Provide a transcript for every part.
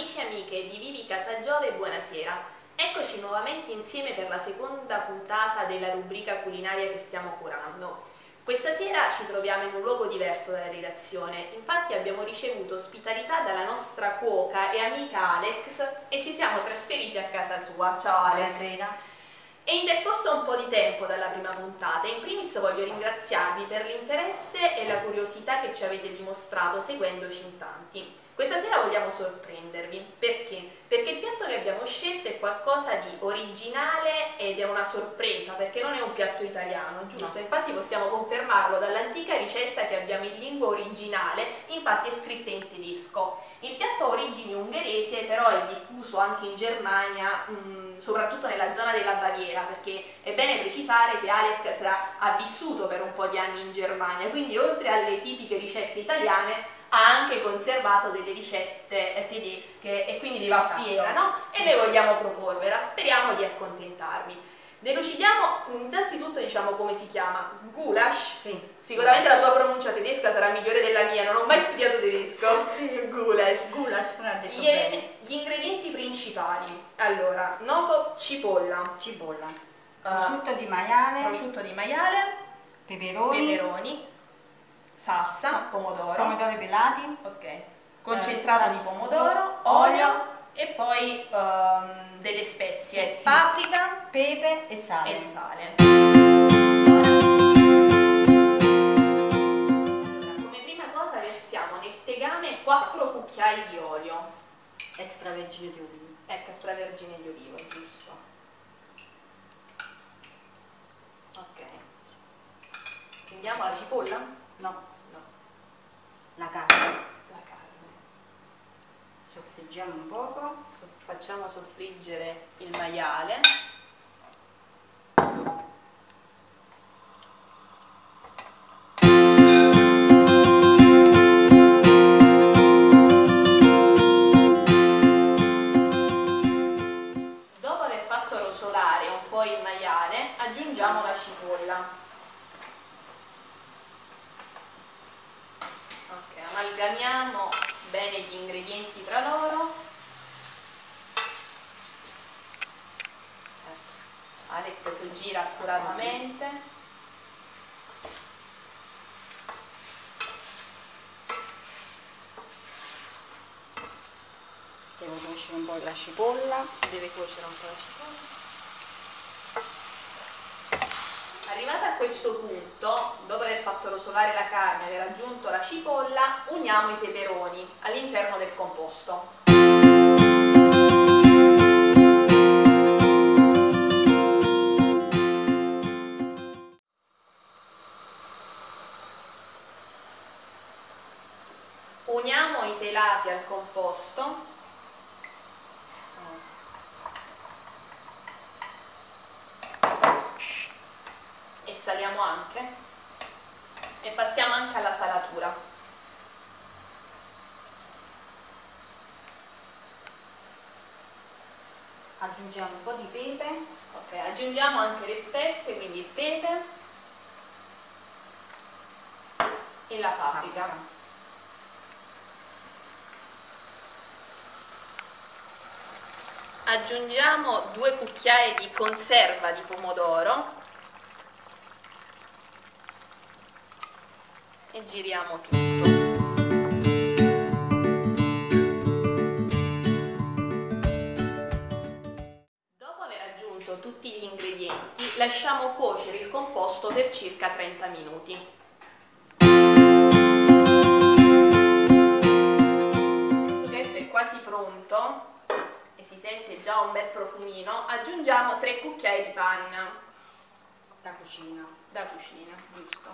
Amici e amiche di Vivi Casa Giove, buonasera. Eccoci nuovamente insieme per la seconda puntata della rubrica culinaria che stiamo curando. Questa sera ci troviamo in un luogo diverso dalla redazione, infatti abbiamo ricevuto ospitalità dalla nostra cuoca e amica Alex e ci siamo trasferiti a casa sua. Ciao Alex. Buonasera. È intercorso un po' di tempo dalla prima puntata e in primis voglio ringraziarvi per l'interesse e la curiosità che ci avete dimostrato seguendoci in tanti. Questa sera vogliamo sorprendervi, perché? Perché il piatto che abbiamo scelto è qualcosa di originale ed è una sorpresa, perché non è un piatto italiano, giusto? No. Infatti possiamo confermarlo dall'antica ricetta che abbiamo in lingua originale, infatti è scritta in tedesco. Il piatto ha origini ungherese, però è diffuso anche in Germania, mh, soprattutto nella zona della Baviera, perché è bene precisare che Alex ha vissuto per un po' di anni in Germania, quindi oltre alle tipiche ricette italiane ha anche conservato delle ricette eh, tedesche e quindi ne va fiera, no? E noi vogliamo proporvela, speriamo di accontentarvi. Delucidiamo innanzitutto diciamo come si chiama, goulash. Sì. Sicuramente la tua pronuncia tedesca sarà migliore della mia, non ho mai studiato tedesco. Sì. Goulash. Goulash, Gli, gli ingredienti principali. Allora, noto cipolla, Cipolla. eh, Prosciutto di maiale, prosciutto di maiale, peperoni, peperoni, salsa, pomodoro. pomodori pelati, Ok. Concentrato Eh, di pomodoro, olio. olio e poi ehm, delle spezie, Sì. paprika pepe e sale. e sale. Allora, come prima cosa versiamo nel tegame 4 cucchiai di olio, Extravergine di oliva. ecco extravergine di olivo, giusto. Ok. Prendiamo la cipolla? No, No, la carne. la carne. Soffriggiamo un poco. Facciamo soffriggere il maiale. Amalgamiamo bene gli ingredienti tra loro. Ecco, Alex gira accuratamente. Devo cuocere un po' la cipolla. Deve cuocere un po' la cipolla. Arrivata a questo punto, dopo aver fatto rosolare la carne e aver aggiunto la cipolla, uniamo i peperoni all'interno del composto. Uniamo i pelati al composto saliamo anche e passiamo anche alla salatura. Aggiungiamo un po' di pepe. Ok, aggiungiamo anche le spezie, quindi il pepe e la paprika. Aggiungiamo due cucchiai di conserva di pomodoro e giriamo tutto. Dopo aver aggiunto tutti gli ingredienti, lasciamo cuocere il composto per circa 30 minuti. Il sughetto è quasi pronto e si sente già un bel profumino. Aggiungiamo 3 cucchiai di panna Da cucina. da cucina, giusto?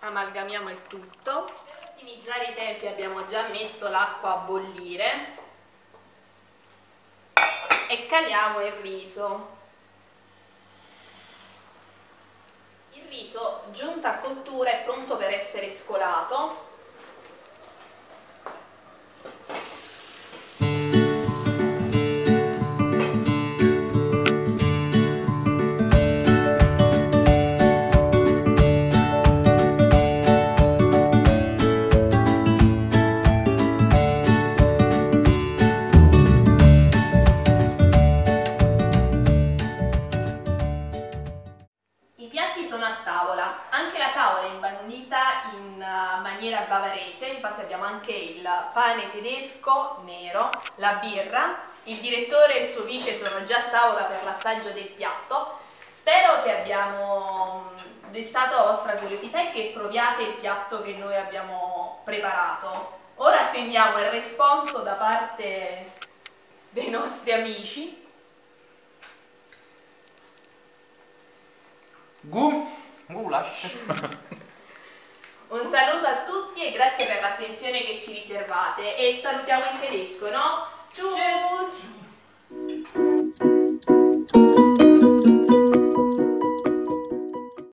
Amalgamiamo il tutto. Per ottimizzare i tempi abbiamo già messo l'acqua a bollire e caliamo il riso. Il riso giunto a cottura è pronto per essere scolato. Gastronomia bavarese, infatti abbiamo anche il pane tedesco nero, la birra, il direttore e il suo vice sono già a tavola per l'assaggio del piatto. Spero che abbiamo mm, destato la vostra curiosità e che proviate il piatto che noi abbiamo preparato. Ora attendiamo il responso da parte dei nostri amici. Gu, goulash. Un saluto a tutti e grazie per l'attenzione che ci riservate e salutiamo in tedesco, no? Tschüss!